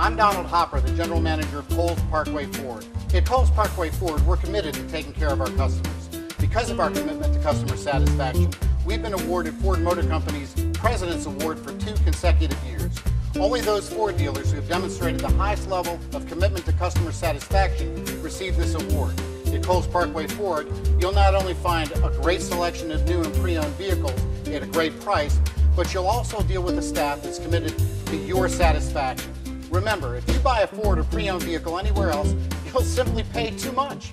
I'm Donald Hopper, the General Manager of Cowles Parkway Ford. At Cowles Parkway Ford, we're committed to taking care of our customers. Because of our commitment to customer satisfaction, we've been awarded Ford Motor Company's President's Award for two consecutive years. Only those Ford dealers who have demonstrated the highest level of commitment to customer satisfaction receive this award. At Cowles Parkway Ford, you'll not only find a great selection of new and pre-owned vehicles at a great price, but you'll also deal with a staff that's committed to your satisfaction. Remember, if you buy a Ford or pre-owned vehicle anywhere else, you'll simply pay too much.